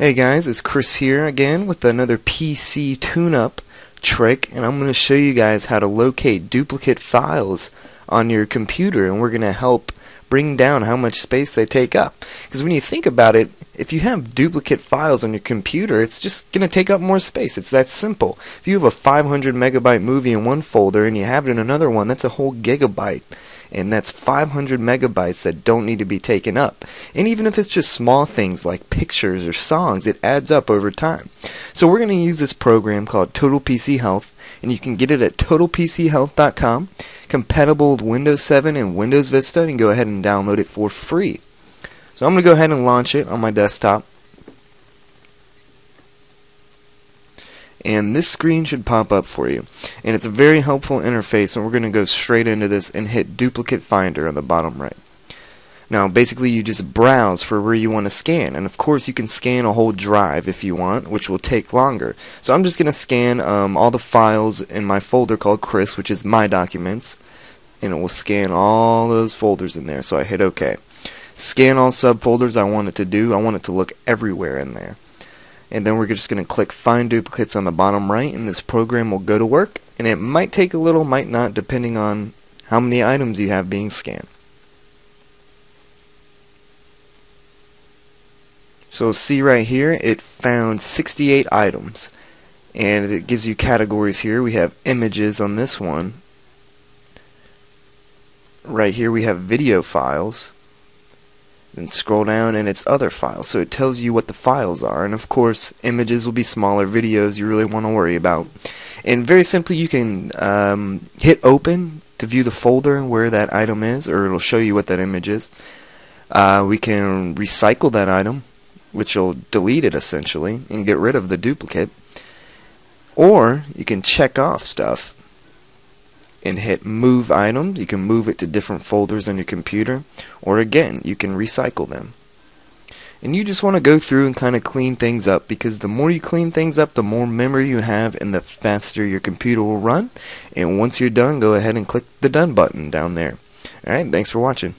Hey guys, it's Chris here again with another PC tune-up trick and I'm going to show you guys how to locate duplicate files on your computer and we're going to help bring down how much space they take up. Because when you think about it, if you have duplicate files on your computer, it's just going to take up more space. It's that simple. If you have a 500 megabyte movie in one folder and you have it in another one, that's a whole gigabyte and that's 500 megabytes that don't need to be taken up. And even if it's just small things like pictures or songs, it adds up over time. So we're going to use this program called Total PC Health, and you can get it at totalpchealth.com, compatible with Windows 7 and Windows Vista, and go ahead and download it for free. So I'm going to go ahead and launch it on my desktop. and this screen should pop up for you. And it's a very helpful interface, and we're going to go straight into this and hit Duplicate Finder on the bottom right. Now, basically, you just browse for where you want to scan, and of course, you can scan a whole drive if you want, which will take longer. So I'm just going to scan um, all the files in my folder called Chris, which is my documents, and it will scan all those folders in there. So I hit OK. Scan all subfolders. I want it to do. I want it to look everywhere in there. And then we're just going to click find duplicates on the bottom right and this program will go to work and it might take a little might not depending on how many items you have being scanned. So see right here it found 68 items. And it gives you categories here. We have images on this one. Right here we have video files then scroll down and it's other files. So it tells you what the files are. And of course, images will be smaller, videos you really want to worry about. And very simply, you can um, hit open to view the folder and where that item is, or it'll show you what that image is. Uh, we can recycle that item, which will delete it essentially and get rid of the duplicate. Or you can check off stuff and hit move items. You can move it to different folders on your computer, or again, you can recycle them. And you just want to go through and kind of clean things up because the more you clean things up, the more memory you have and the faster your computer will run. And once you're done, go ahead and click the done button down there. Alright, thanks for watching.